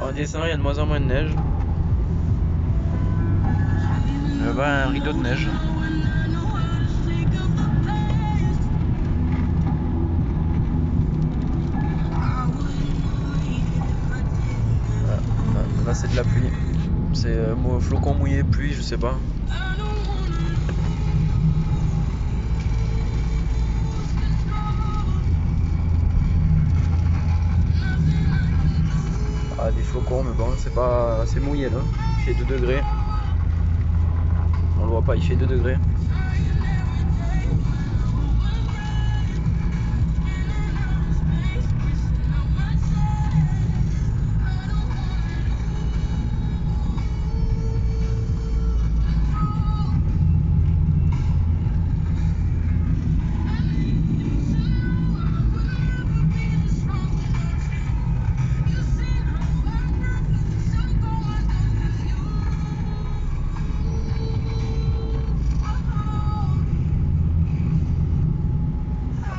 En descendant, il y a de moins en moins de neige. Là-bas, un rideau de neige. Là, c'est de la pluie. C'est euh, flocon mouillé, pluie, je sais pas. Flocons, mais bon, c'est pas. C'est mouillé là. Il fait 2 degrés. On le voit pas, il fait 2 degrés.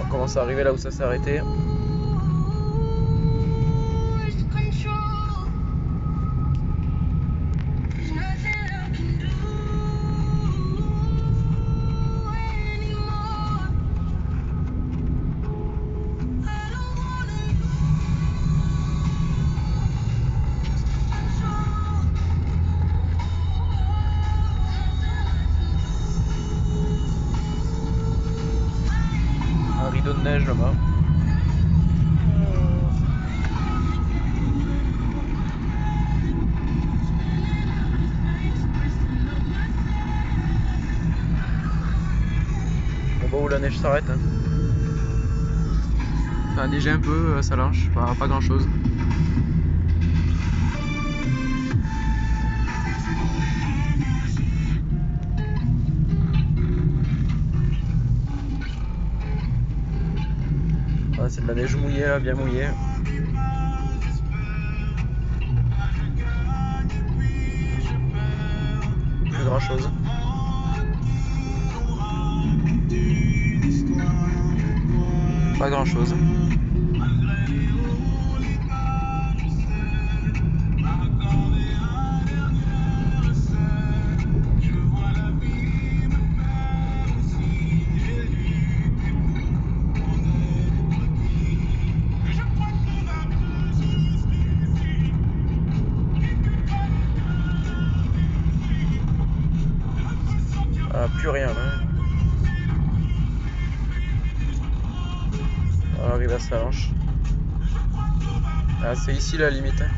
Commence à arriver là où ça s'est arrêté. De neige là-bas. On voit où la neige s'arrête. Hein. Enfin, déjà un peu, euh, ça lâche, pas grand chose. C'est de la neige mouillée là, bien mouillée. Plus grand chose. Pas grand chose. Plus rien. Hein. On arrive à Salanche. Ah, c'est ici la limite. Hein.